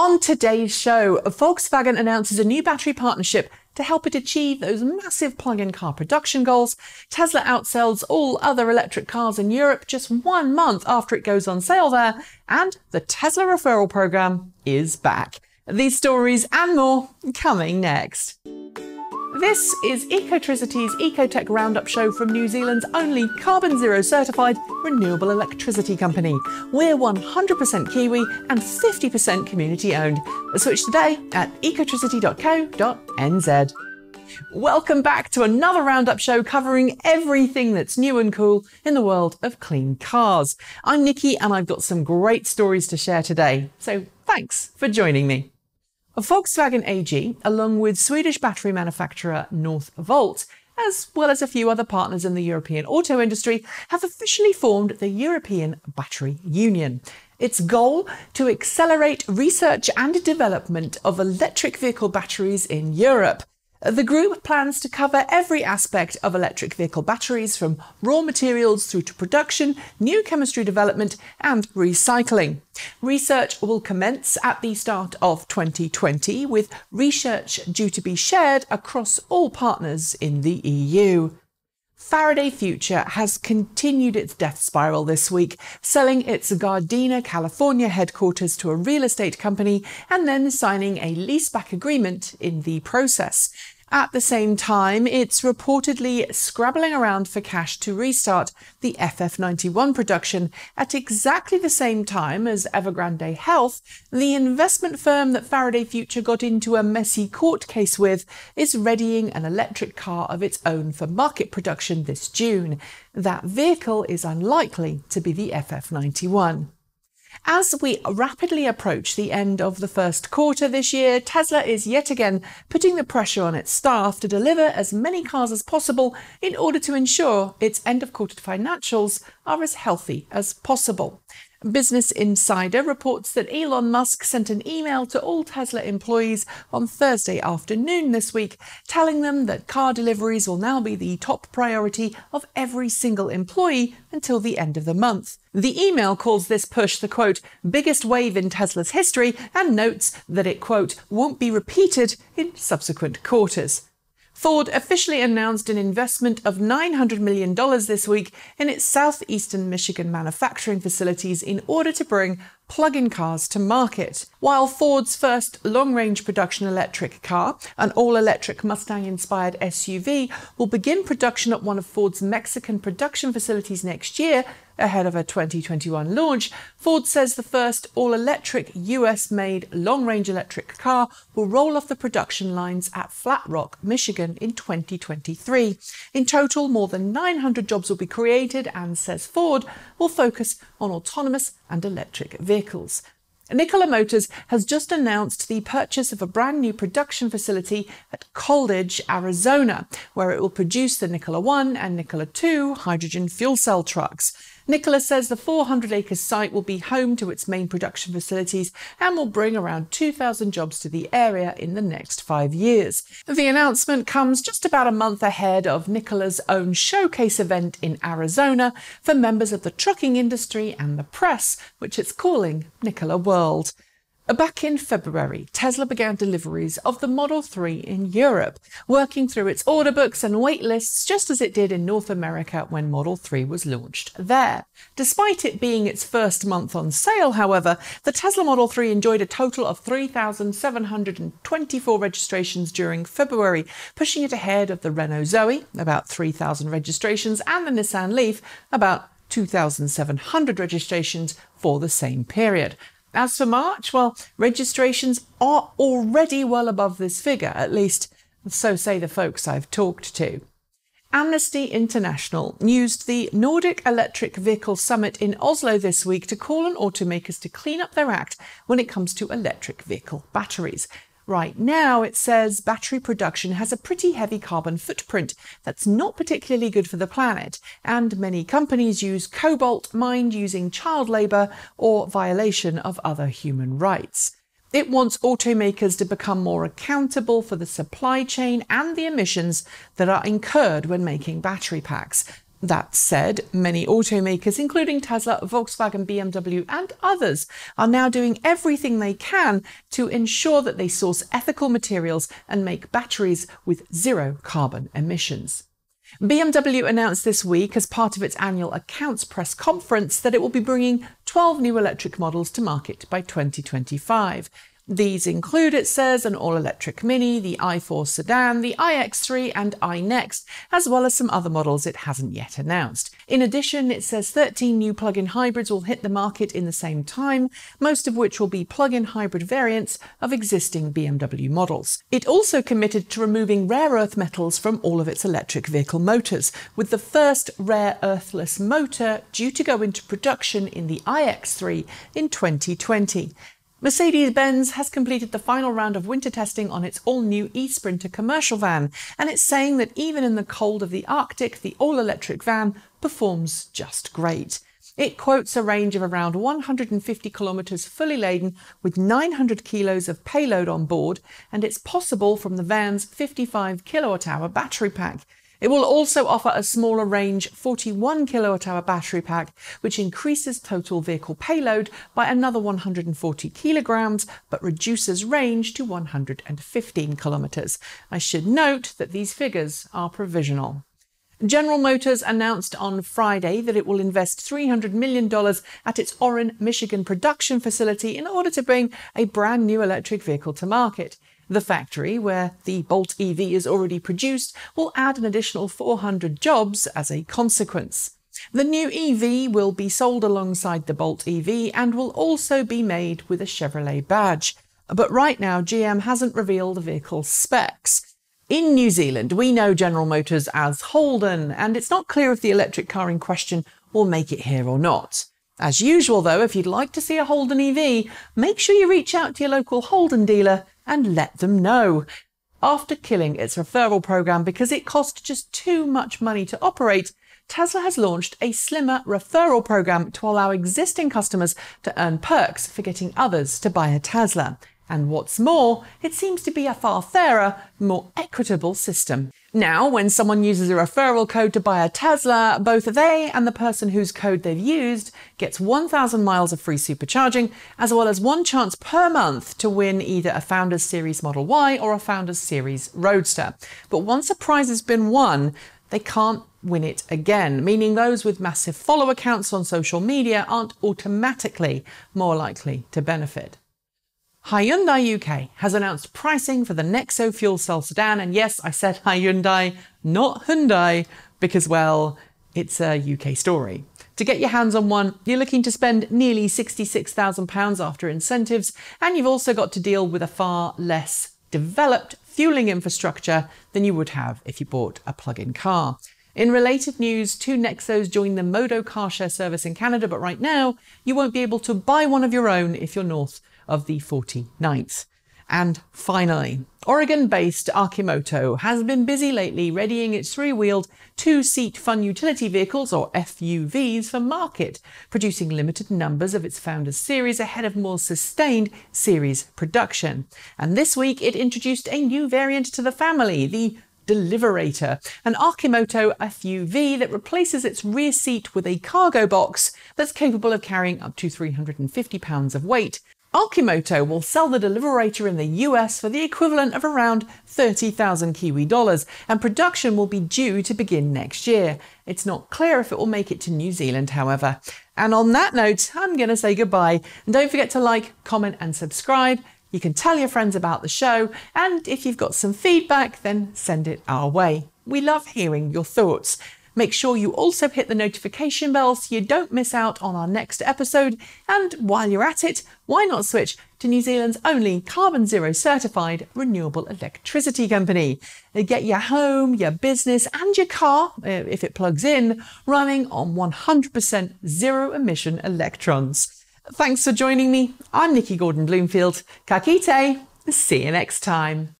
On today's show, Volkswagen announces a new battery partnership to help it achieve those massive plug-in car production goals. Tesla outsells all other electric cars in Europe just one month after it goes on sale there, and the Tesla referral program is back. These stories and more coming next. This is Ecotricity's EcoTEC Roundup show from New Zealand's only carbon zero certified renewable electricity company. We're 100% Kiwi and 50% community owned. Switch today at ecotricity.co.nz. Welcome back to another Roundup show covering everything that's new and cool in the world of clean cars. I'm Nikki and I've got some great stories to share today. So thanks for joining me. Volkswagen AG, along with Swedish battery manufacturer Northvolt, as well as a few other partners in the European auto industry, have officially formed the European Battery Union. Its goal to accelerate research and development of electric vehicle batteries in Europe. The group plans to cover every aspect of electric vehicle batteries from raw materials through to production, new chemistry development, and recycling. Research will commence at the start of 2020, with research due to be shared across all partners in the EU. Faraday Future has continued its death spiral this week, selling its Gardena, California headquarters to a real estate company and then signing a leaseback agreement in the process. At the same time, it's reportedly scrabbling around for cash to restart the FF91 production at exactly the same time as Evergrande Health, the investment firm that Faraday Future got into a messy court case with, is readying an electric car of its own for market production this June. That vehicle is unlikely to be the FF91. As we rapidly approach the end of the first quarter this year, Tesla is yet again putting the pressure on its staff to deliver as many cars as possible in order to ensure its end of quarter financials are as healthy as possible. Business Insider reports that Elon Musk sent an email to all Tesla employees on Thursday afternoon this week, telling them that car deliveries will now be the top priority of every single employee until the end of the month. The email calls this push the quote, biggest wave in Tesla's history and notes that it quote, won't be repeated in subsequent quarters. Ford officially announced an investment of $900 million this week in its southeastern Michigan manufacturing facilities in order to bring plug in cars to market. While Ford's first long range production electric car, an all electric Mustang inspired SUV, will begin production at one of Ford's Mexican production facilities next year, ahead of a 2021 launch, Ford says the first all electric US made long range electric car will roll off the production lines at Flat Rock, Michigan in 2023. In total, more than 900 jobs will be created, and says Ford will focus on autonomous and electric vehicles. Nikola Motors has just announced the purchase of a brand new production facility at Coolidge, Arizona, where it will produce the Nikola 1 and Nikola 2 hydrogen fuel cell trucks. Nikola says the 400 acre site will be home to its main production facilities and will bring around 2,000 jobs to the area in the next five years. The announcement comes just about a month ahead of Nikola's own showcase event in Arizona for members of the trucking industry and the press, which it's calling Nikola World. Uh, back in February, Tesla began deliveries of the Model 3 in Europe, working through its order books and wait lists just as it did in North America when Model 3 was launched there. Despite it being its first month on sale, however, the Tesla Model 3 enjoyed a total of 3,724 registrations during February, pushing it ahead of the Renault Zoe, about 3,000 registrations, and the Nissan Leaf, about 2,700 registrations for the same period. As for March, well, registrations are already well above this figure, at least so say the folks I've talked to. Amnesty International used the Nordic Electric Vehicle Summit in Oslo this week to call on automakers to clean up their act when it comes to electric vehicle batteries. Right now, it says battery production has a pretty heavy carbon footprint that's not particularly good for the planet, and many companies use cobalt mined using child labour or violation of other human rights. It wants automakers to become more accountable for the supply chain and the emissions that are incurred when making battery packs. That said, many automakers, including Tesla, Volkswagen, BMW, and others, are now doing everything they can to ensure that they source ethical materials and make batteries with zero carbon emissions. BMW announced this week, as part of its annual accounts press conference, that it will be bringing 12 new electric models to market by 2025. These include, it says, an all electric Mini, the i4 sedan, the iX3, and iNext, as well as some other models it hasn't yet announced. In addition, it says 13 new plug in hybrids will hit the market in the same time, most of which will be plug in hybrid variants of existing BMW models. It also committed to removing rare earth metals from all of its electric vehicle motors, with the first rare earthless motor due to go into production in the iX3 in 2020. Mercedes Benz has completed the final round of winter testing on its all new e Sprinter commercial van, and it's saying that even in the cold of the Arctic, the all electric van performs just great. It quotes a range of around 150 kilometres fully laden with 900 kilos of payload on board, and it's possible from the van's 55 kilowatt hour battery pack. It will also offer a smaller range 41 kilowatt hour battery pack, which increases total vehicle payload by another 140 kilograms, but reduces range to 115 kilometers. I should note that these figures are provisional. General Motors announced on Friday that it will invest $300 million at its Orion, Michigan production facility in order to bring a brand new electric vehicle to market. The factory, where the Bolt EV is already produced, will add an additional 400 jobs as a consequence. The new EV will be sold alongside the Bolt EV and will also be made with a Chevrolet badge. But right now, GM hasn't revealed the vehicle's specs. In New Zealand, we know General Motors as Holden, and it's not clear if the electric car in question will make it here or not. As usual, though, if you'd like to see a Holden EV, make sure you reach out to your local Holden dealer and let them know. After killing its referral program because it cost just too much money to operate, Tesla has launched a slimmer referral program to allow existing customers to earn perks for getting others to buy a Tesla. And what's more, it seems to be a far fairer, more equitable system. Now, when someone uses a referral code to buy a Tesla, both they and the person whose code they've used gets 1,000 miles of free supercharging, as well as one chance per month to win either a Founders Series Model Y or a Founders Series Roadster. But once a prize has been won, they can't win it again, meaning those with massive follow accounts on social media aren't automatically more likely to benefit. Hyundai UK has announced pricing for the Nexo fuel cell sedan. And yes, I said Hyundai, not Hyundai, because, well, it's a UK story. To get your hands on one, you're looking to spend nearly £66,000 after incentives, and you've also got to deal with a far less developed fueling infrastructure than you would have if you bought a plug in car. In related news, two Nexos joined the Modo car share service in Canada, but right now you won't be able to buy one of your own if you're north of the 49th. And finally, Oregon based Arcimoto has been busy lately readying its three wheeled, two seat fun utility vehicles, or FUVs, for market, producing limited numbers of its Founders series ahead of more sustained series production. And this week it introduced a new variant to the family, the Deliverator, an Arcimoto FUV that replaces its rear seat with a cargo box that's capable of carrying up to 350 pounds of weight Arcimoto will sell the Deliverator in the US for the equivalent of around 30,000 Kiwi dollars, and production will be due to begin next year. It's not clear if it will make it to New Zealand, however. And on that note, I'm going to say goodbye. And don't forget to like, comment, and subscribe. You can tell your friends about the show, and if you've got some feedback, then send it our way. We love hearing your thoughts. Make sure you also hit the notification bell so you don't miss out on our next episode. And while you're at it, why not switch to New Zealand's only carbon zero certified renewable electricity company? Get your home, your business, and your car, uh, if it plugs in, running on 100% zero emission electrons. Thanks for joining me. I'm Nikki Gordon Bloomfield. Ka kite. See you next time.